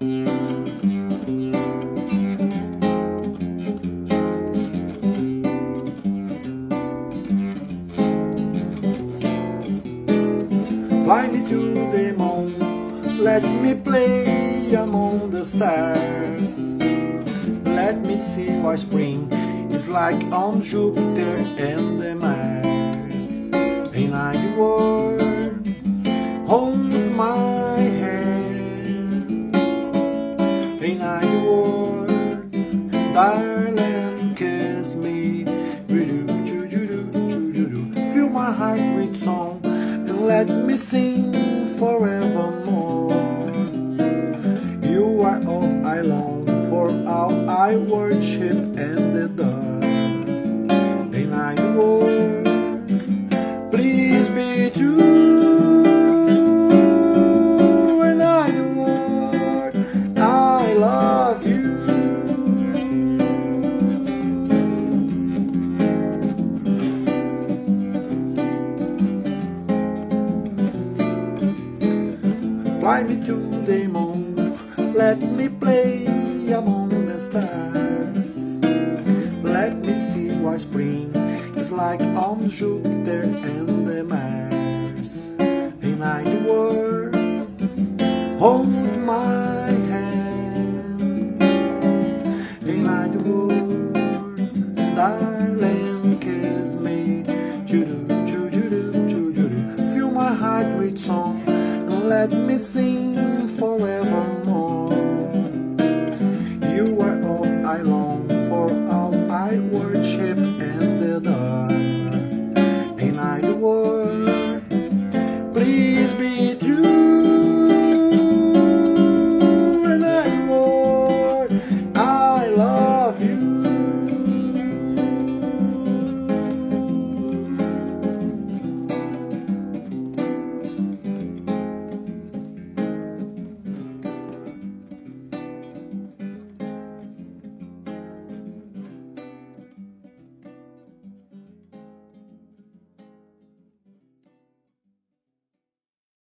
Fly me to the moon, let me play among the stars. Let me see why spring is like on Jupiter and the Mars. Darling, kiss me. Fill my heart with song and let me sing forevermore. You are all I long for, all I worship and adore. Fly me to the moon, let me play among the stars. Let me see why spring is like on Jupiter and the Mars. In the words, hold my hand. In the words, darling, kiss me. Choo Fill my heart with song let me sing forevermore. You are all I long for, all I worship.